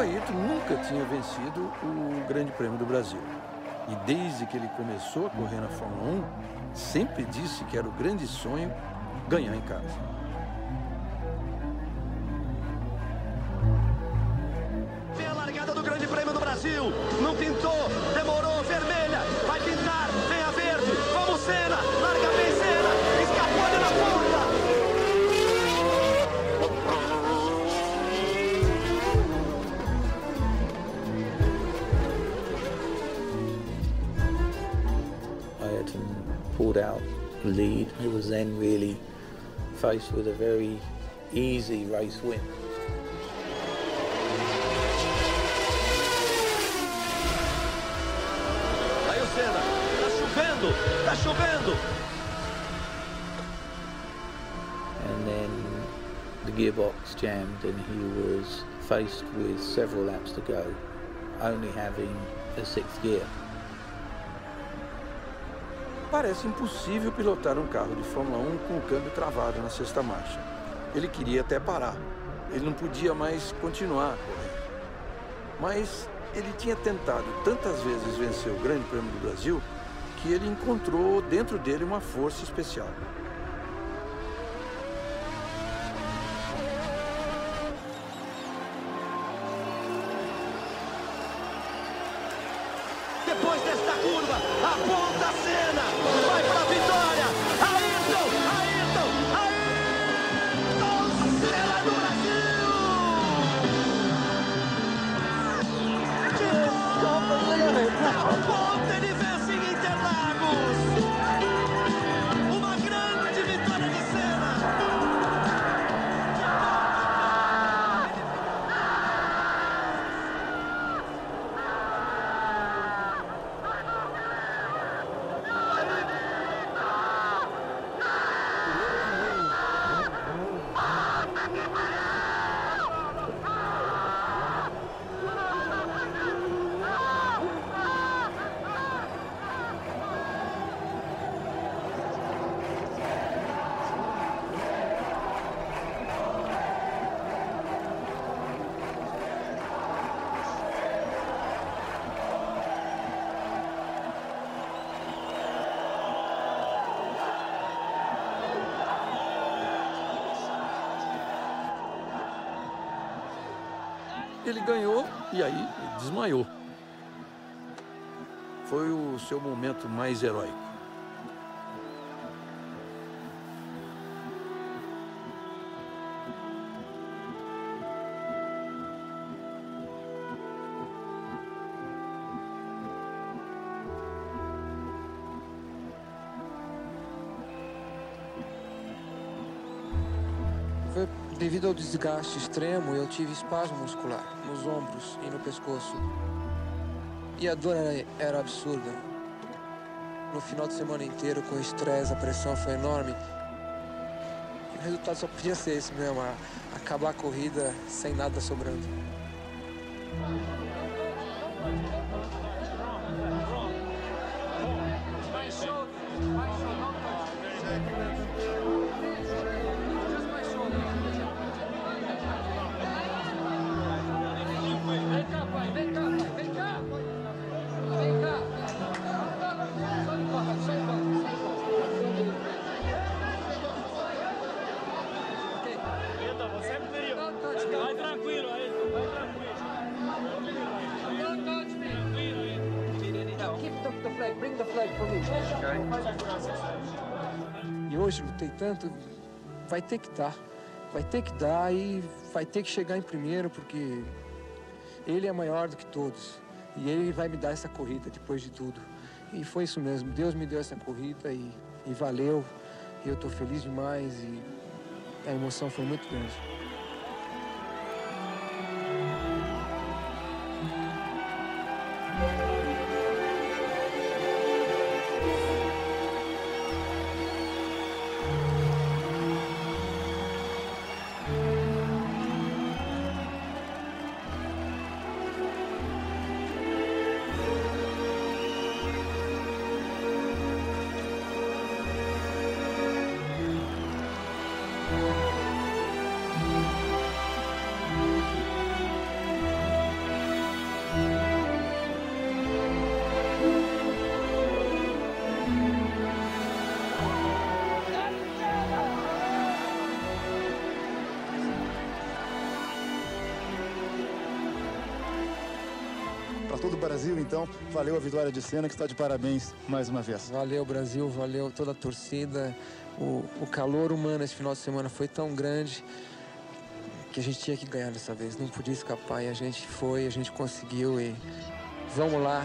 Ayrton nunca tinha vencido o Grande Prêmio do Brasil. E desde que ele começou a correr na Fórmula 1, sempre disse que era o grande sonho ganhar em casa. Vem a largada do Grande Prêmio do Brasil. Não pintou, demorou, vermelha. Vai pintar, vem a verde. Vamos, Senna. Pulled out the lead. He was then really faced with a very easy race win. Aí o Senna. Tá chovendo, tá chovendo. And then the gearbox jammed and he was faced with several laps to go, only having a sixth gear. Parece impossível pilotar um carro de Fórmula 1 com o câmbio travado na sexta marcha. Ele queria até parar. Ele não podia mais continuar a correr. Mas ele tinha tentado tantas vezes vencer o Grande Prêmio do Brasil que ele encontrou dentro dele uma força especial. Depois desta curva, aponta a cena. Vai pra vitória. Ayrton, Ayrton, Ayrton Senna do Brasil. De Ele ganhou e aí desmaiou. Foi o seu momento mais heróico. Devido ao desgaste extremo, eu tive espasmo muscular nos ombros e no pescoço. E a dor era, era absurda. No final de semana inteiro, com estresse, a pressão foi enorme. E o resultado só podia ser esse mesmo, a- acabar a corrida sem nada sobrando. Vem E hoje lutei tanto, vai ter que dar. Vai ter que dar e vai ter que chegar em primeiro, porque ele é maior do que todos. E ele vai me dar essa corrida depois de tudo. E foi isso mesmo. Deus me deu essa corrida e, e valeu. E eu estou feliz demais e a emoção foi muito grande. Todo o Brasil, então, valeu a vitória de Senna, que está de parabéns mais uma vez. Valeu, Brasil, valeu toda a torcida. O, o calor humano esse final de semana foi tão grande que a gente tinha que ganhar dessa vez, não podia escapar e a gente foi, a gente conseguiu e vamos lá,